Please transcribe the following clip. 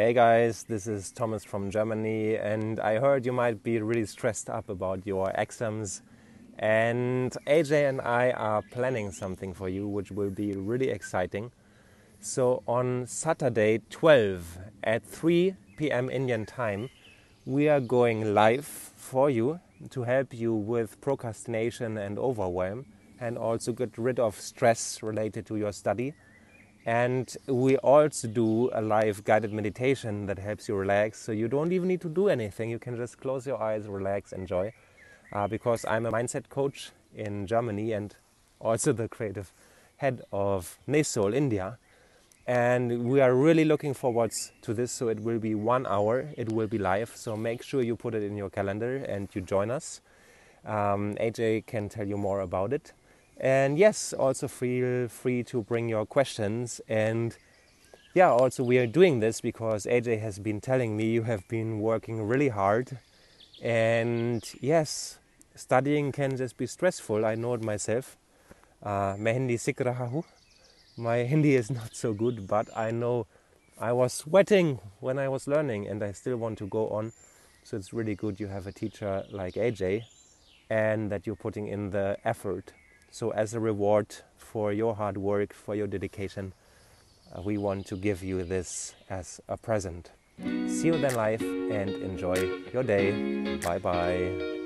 Hey guys, this is Thomas from Germany, and I heard you might be really stressed up about your exams. And AJ and I are planning something for you which will be really exciting. So, on Saturday 12 at 3 p.m. Indian time, we are going live for you to help you with procrastination and overwhelm, and also get rid of stress related to your study and we also do a live guided meditation that helps you relax. So you don't even need to do anything. You can just close your eyes, relax, enjoy. Uh, because I'm a mindset coach in Germany and also the creative head of Nesol India. And we are really looking forward to this. So it will be one hour, it will be live. So make sure you put it in your calendar and you join us. Um, AJ can tell you more about it. And yes, also feel free to bring your questions. And yeah, also we are doing this because AJ has been telling me you have been working really hard. And yes, studying can just be stressful. I know it myself. Uh, my Hindi My Hindi is not so good, but I know I was sweating when I was learning and I still want to go on. So it's really good you have a teacher like AJ and that you're putting in the effort so, as a reward for your hard work, for your dedication, uh, we want to give you this as a present. See you then live and enjoy your day. Bye bye.